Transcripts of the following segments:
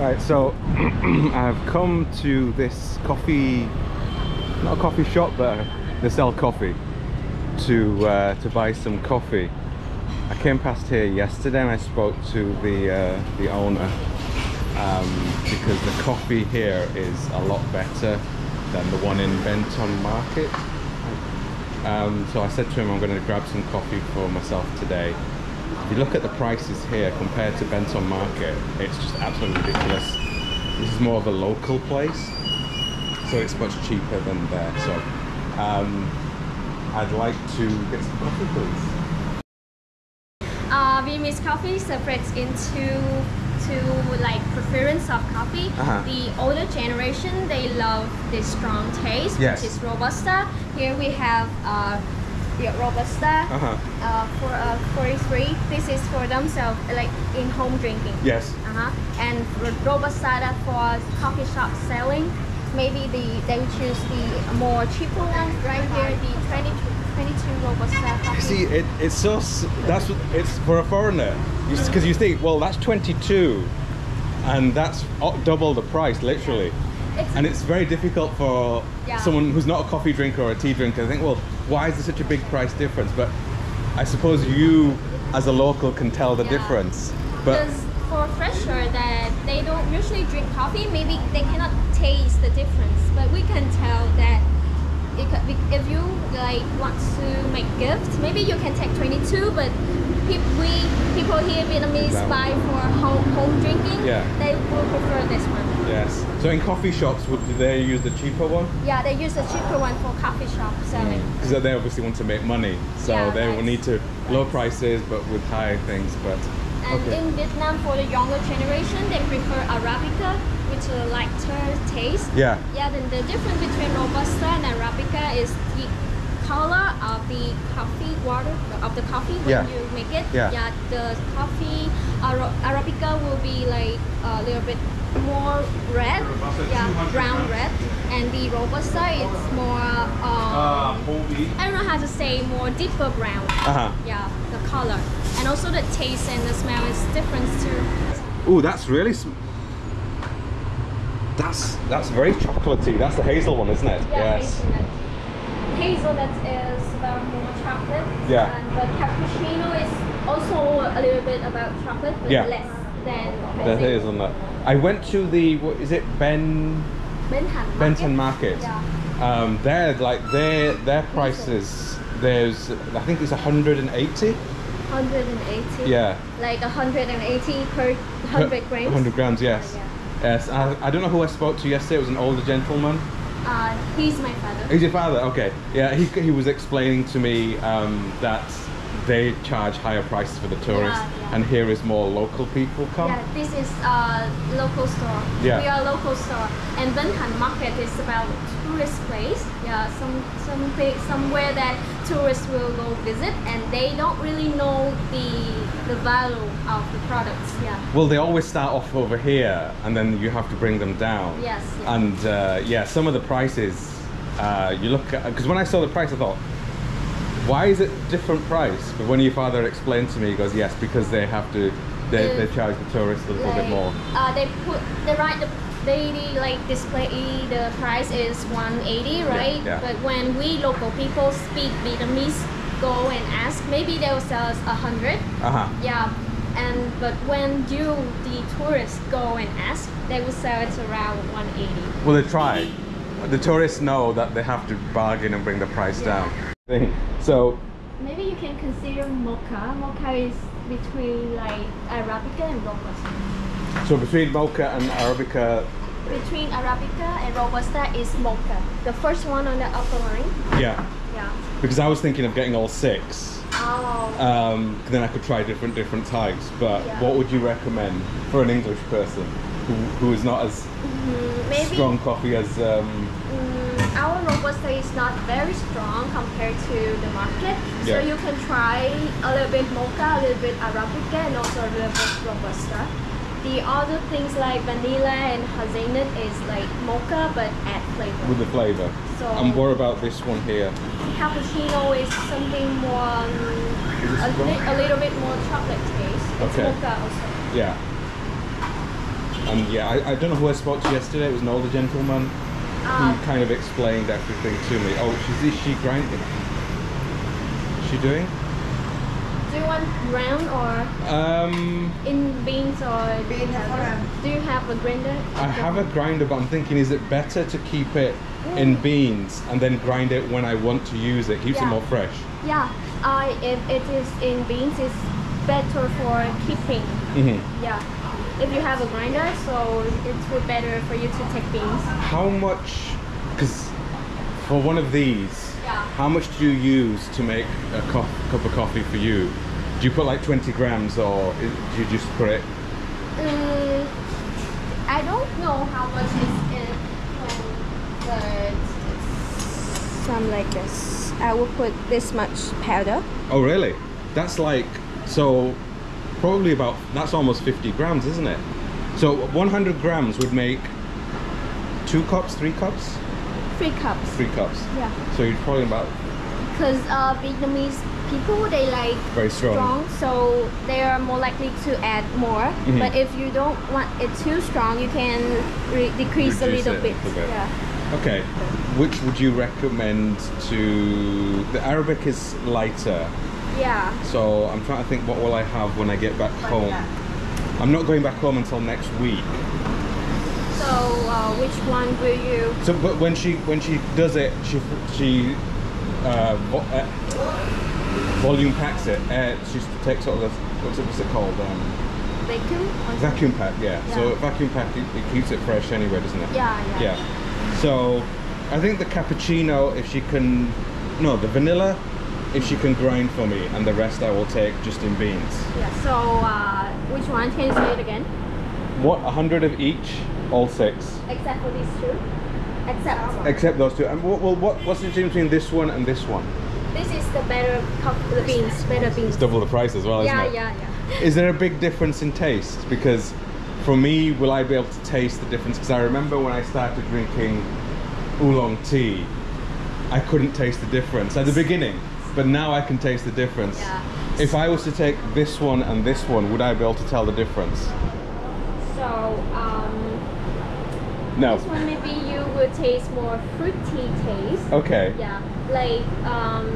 Right, so I've come to this coffee, not a coffee shop, but they sell coffee to uh, to buy some coffee. I came past here yesterday and I spoke to the uh, the owner um, because the coffee here is a lot better than the one in Benton Market. Um, so I said to him I'm going to grab some coffee for myself today. If you look at the prices here compared to Benton Market, it's just absolutely ridiculous. This is more of a local place, so it's much cheaper than there. So um, I'd like to get some coffee, please. Uh, Vietnamese coffee separates into two like preference of coffee. Uh-huh. The older generation they love the strong taste, Yes. which is robusta. Here we have uh, the robusta Uh-huh. uh, for uh, 43. This is for themselves, like in home drinking. Yes. Uh-huh. And robusta for coffee shop selling, maybe the they would choose the more cheaper one right here, the 22, 22 robusta coffee. See, it, it's so that's what it's for a foreigner because you think, well, that's 22, and that's double the price, literally. It's- And it's very difficult for Yeah. someone who's not a coffee drinker or a tea drinker to think, well, why is there such a big price difference? But I suppose you, as a local, can tell the Yeah. difference. But Because for a fresher that they don't usually drink coffee, maybe they cannot taste the difference. But we can tell that it could be, if you like want to make gifts, maybe you can take 22. But we here Vietnamese buy for home, home drinking. Yeah. They will prefer this one. yes. So in coffee shops, would they use the cheaper one? Yeah, they use the cheaper one for coffee shop selling. Mm. Because they obviously want to make money, so Yeah, they will need to low prices but with high things. But And okay. in Vietnam, for the younger generation, they prefer Arabica, which is a lighter taste. yeah. Yeah, then the difference between Robusta and Arabica is the color of the coffee water of the coffee when Yeah. you make it. Yeah. the coffee Ara- Arabica will be like a little bit more red. Yeah, brown red, and the Robusta is more. Um, I don't know how to say more deeper brown. Uh-huh. Yeah, the color, and also the taste and the smell is different too. Oh, that's really. Sm- that's that's very chocolatey. That's the hazel one, isn't it? Yeah, hazelnut. Hazelnut is about more chocolate. Yeah. And but cappuccino is also a little bit about chocolate, but Yeah. less than The hazelnut. I went to the what is it Ben Benton. Benton Market. Market. Yeah. Um, they're like their their prices. There's I think it's 180. 180. Yeah. Like 180 per 100 grams. 100 grams, yes. Yeah. Yes. I, I don't know who I spoke to yesterday. It was an older gentleman. Uh, he's my father. He's your father? Okay. Yeah, he, he was explaining to me um, that they charge higher prices for the tourists, Yeah, yeah. and here is more local people come. Yeah, this is a local store. Yeah. We are a local store, and Ben Thanh Market is about tourist place. Yeah, some some place, somewhere that tourists will go visit, and they don't really know the the value of the products. Yeah. Well, they always start off over here, and then you have to bring them down. Yes. Yeah. And uh, yeah, some of the prices, uh, you look at, because when I saw the price, I thought, why is it different price? But when your father explained to me, he goes, yes, because they have to, they, Yeah. they charge the tourists a little bit more. Uh, they put they write the they like display the price is 180, right? yeah. But when we local people speak Vietnamese, go and ask, maybe they'll sell us a hundred. Uh huh. Yeah, and but when you, the tourists, go and ask, they will sell it around 180. Well, they try. The tourists know that they have to bargain and bring the price Yeah. down. So, Maybe you can consider mocha. Mocha is between like Arabica and Robusta. so between mocha and arabica, Between Arabica and Robusta is mocha. The first one on the upper line. yeah. Yeah. Because I was thinking of getting all six. Oh. Um, then I could try different different types. But Yeah. what would you recommend for an English person who, who is not as Mm, maybe strong coffee as? Um, mm, Robusta is not very strong compared to the market. So you can try a little bit mocha, a little bit Arabica, and also a little bit Robusta. The other things like vanilla and hazelnut is like mocha but add flavor. with the flavour. So- and what about this one here? Cappuccino is something more, um, Is a, li- a little bit more chocolate taste. It's Okay. mocha also. Yeah. and yeah, I, I don't know who I spoke to yesterday. It was an older gentleman who kind of explained everything to me. Oh, she's is she grinding? Is she doing? do you want ground or Um, in beans or Beans do you have a grinder? I have a grinder, but I'm thinking, is it better to keep it in beans and then grind it when I want to use it? Keeps it more fresh. Yeah, uh, if it is in beans, it's better for keeping. hmm Yeah, if you have a grinder, so it's would better for you to take beans. How much? Because for one of these, Yeah. how much do you use to make a co- cup of coffee for you? Do you put like 20 grams, or i- do you just put it? Mm, I don't know how much is in but some like this. I will put this much powder. Oh, really? That's like so. Probably about that's almost 50 grams, isn't it? So 100 grams would make two cups, three cups, Three cups. three cups. Yeah, So you're probably about because uh, Vietnamese people they like very strong. strong, so they are more likely to add more. Mhm. But if you don't want it too strong, you can re- decrease a little a bit. bit. Yeah. Okay. Which would you recommend to? The Arabic is lighter, Yeah. so I'm trying to think what will I have when I get back home. I'm not going back home until next week. So uh, which one will you? So, but when she when she does it, she she uh, vo- uh, volume packs it. Uh, she takes sort of the, what's it, what's it called? Um, Vacuum? Vacuum pack. Yeah. So vacuum pack it, it keeps it fresh anyway, doesn't it? Yeah, yeah. Yeah. So I think the cappuccino, if she can, no, the vanilla, if she can grind for me, and the rest I will take just in beans. Yeah. So uh, which one? Can you say it again? What? A hundred of each, all six, Except for these two. Except except those two. And what? Well, what? What's the difference between this one and this one? this is the better the beans, better beans. It's double the price as well, isn't Yeah, it? yeah, yeah. Is there a big difference in taste? Because for me, will I be able to taste the difference? Because I remember when I started drinking oolong tea, I couldn't taste the difference at the beginning, but now I can taste the difference. Yeah. If I was to take this one and this one, would I be able to tell the difference? So um, No. this one maybe you will taste more fruity taste. Okay. Yeah, like um,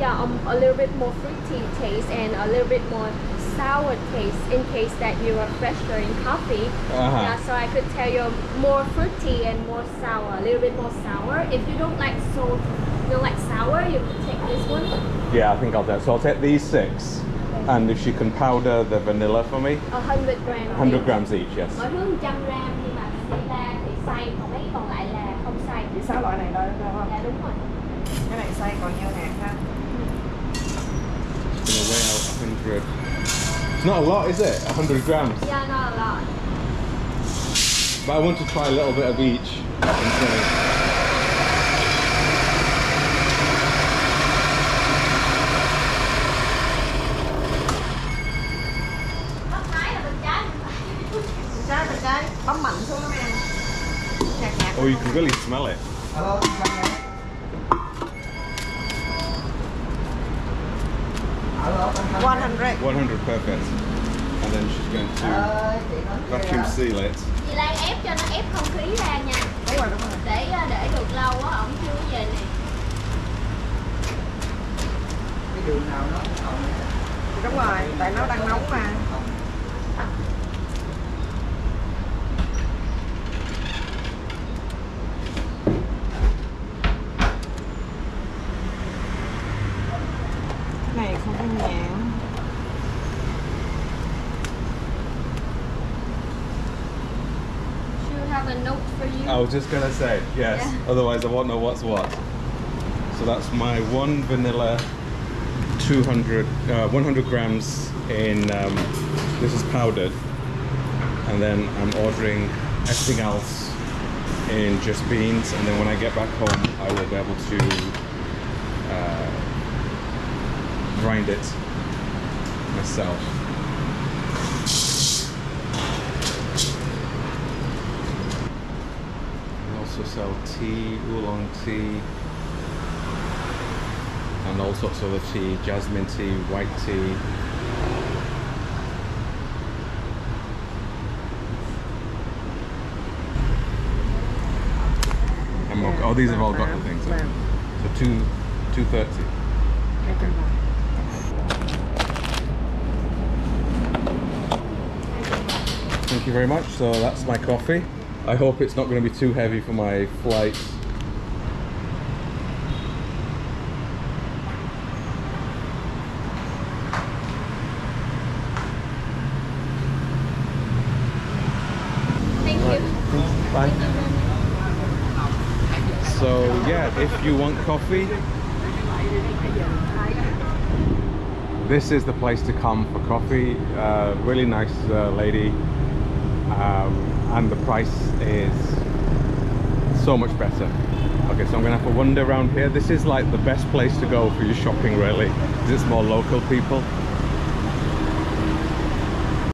yeah, um, a little bit more fruity taste and a little bit more sour taste in case that you are fresher in coffee. Uh-huh. Yeah, so I could tell you more fruity and more sour, a little bit more sour. If you don't like so, you don't like sour, you could take this one. Yeah, I think I'll do it. So I'll take these six, and if she can powder the vanilla for me, A hundred gram. 100 grams each, yes. Mỗi thứ 100 gram nhưng mà vanilla thì xay còn mấy còn lại là không xay. Chỉ sáu loại này thôi đúng không? Dạ đúng rồi. Cái này xay còn nhiêu hạt ha? It's gonna weigh out 100. It's not a lot, is it? 100 grams. Yeah, not a lot. But I want to try a little bit of each. bấm mạnh xuống đó em. Nhạt nhạt. Oh, you can really smell it. Alo, sao vậy? Alo, 100. 100 perfect. And then she's going to Ờ, vacuum seal it. Chị Lan ép cho nó ép không khí ra nha. Đúng rồi, đúng rồi. Để để được lâu á, ổng chưa về nè. Cái đường nào nó không Đúng rồi, tại nó đang nóng mà. Have a note for you. I was just gonna say, yes. Yeah. Otherwise, I won't know what's what. So that's my one vanilla, 200, uh, 100 grams in. Um, this is powdered, and then I'm ordering everything else in just beans. And then when I get back home, I will be able to uh, grind it myself. also sell tea, oolong tea, and all sorts of other tea, jasmine tea, white tea. And. Oh, these have all got the things. Okay. So two, two thirty. Thank you very much. So that's my coffee. I hope it's not going to be too heavy for my flight. Thank you. Bye. So yeah, if you want coffee, this is the place to come for coffee. Uh, really nice uh, lady, um, and the price is so much better. Okay, so I'm gonna have to wander around here. This is like the best place to go for your shopping, really, because it's more local people.